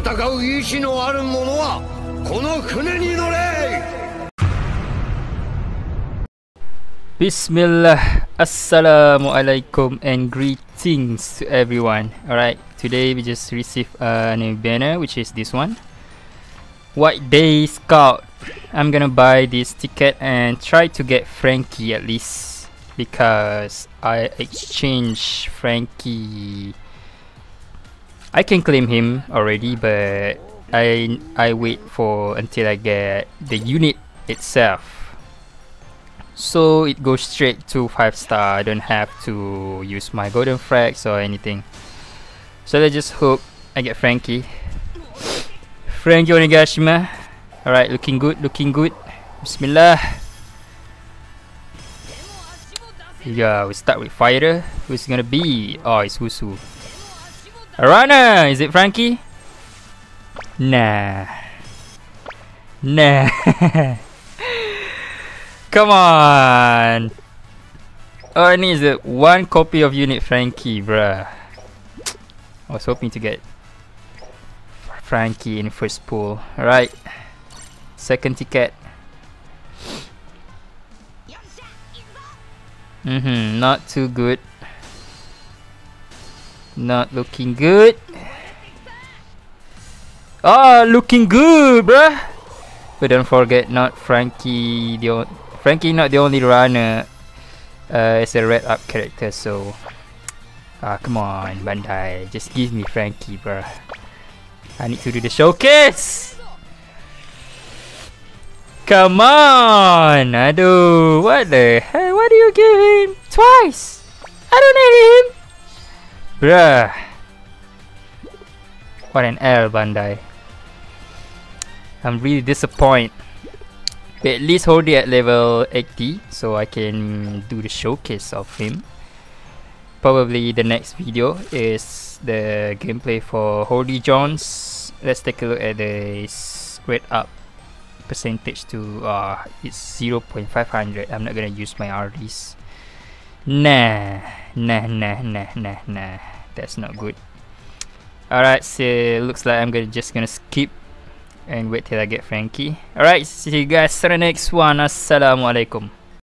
戦う意志のある者はこの船に乗れ Bismillah, Assalamualaikum and greetings to everyone. Alright, today we just received a new banner which is this one. White Day Scout. I'm gonna buy this ticket and try to get Franky at least because I exchange Franky I can claim him already but I I wait for until I get the unit itself. So it goes straight to 5 star. I don't have to use my golden frags or anything. So let's just hope I get Franky. Franky Onigashima. Alright looking good looking good. Bismillah. Yeah we start with fighter who's gonna be? Oh it's Wusu Arana is it Franky nah nah Come on! All I need is a one copy of Unit Franky, bruh. I was hoping to get Franky in first pool. Alright. Second ticket. Mm-hmm, not too good. Not looking good. Ah, looking good, bruh. But don't forget, not Franky the Franky not the only runner uh, as a red up character, so ah come on Bandai, just give me Franky, bro. I need to do the showcase. Come on, aduh, what the hell? Why do you him twice? I don't need him, bruh. What an L, Bandai. I'm really disappointed. At least hold it at level 80 so I can do the showcase of him. Probably the next video is the gameplay for Holy Jones let's take a look at the grade up percentage to uh it's 0.500 I'm not gonna use my RDs nah nah nah nah nah nah that's not good alright so looks like I'm gonna just gonna skip and wait till I get Frankie. Alright, see you guys in the next one. Assalamualaikum.